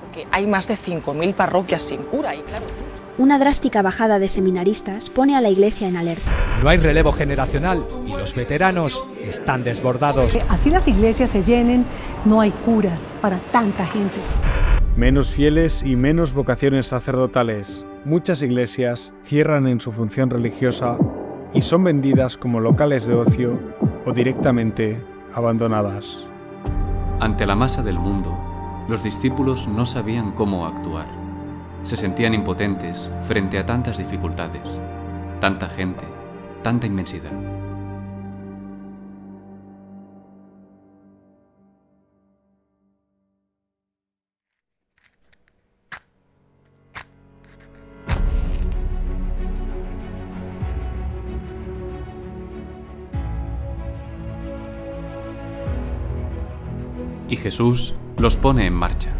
Porque hay más de 5.000 parroquias sin cura y claro... Una drástica bajada de seminaristas pone a la iglesia en alerta. No hay relevo generacional y los veteranos están desbordados. Así las iglesias se llenen, no hay curas para tanta gente. Menos fieles y menos vocaciones sacerdotales. Muchas iglesias cierran en su función religiosa y son vendidas como locales de ocio o directamente abandonadas. Ante la masa del mundo, los discípulos no sabían cómo actuar se sentían impotentes frente a tantas dificultades, tanta gente, tanta inmensidad. Y Jesús los pone en marcha.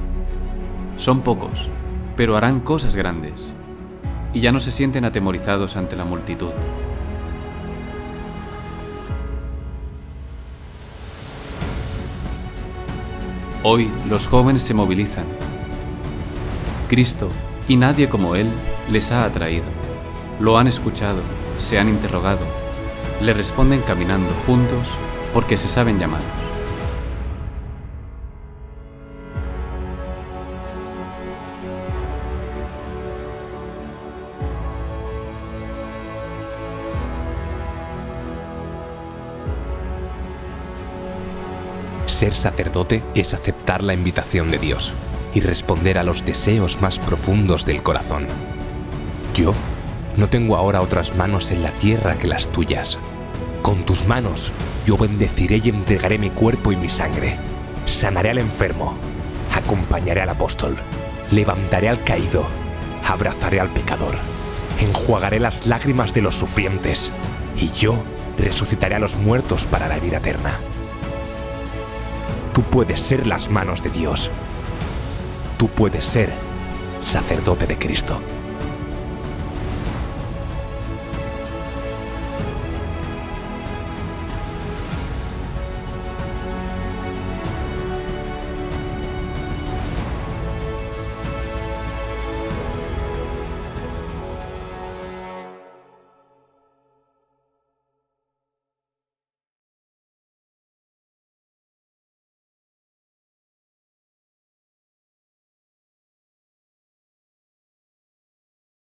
Son pocos, pero harán cosas grandes, y ya no se sienten atemorizados ante la multitud. Hoy los jóvenes se movilizan. Cristo y nadie como Él les ha atraído. Lo han escuchado, se han interrogado, le responden caminando juntos porque se saben llamar. Ser sacerdote es aceptar la invitación de Dios y responder a los deseos más profundos del corazón. Yo no tengo ahora otras manos en la tierra que las tuyas. Con tus manos yo bendeciré y entregaré mi cuerpo y mi sangre. Sanaré al enfermo, acompañaré al apóstol, levantaré al caído, abrazaré al pecador, enjuagaré las lágrimas de los sufrientes y yo resucitaré a los muertos para la vida eterna. Tú puedes ser las manos de Dios. Tú puedes ser sacerdote de Cristo.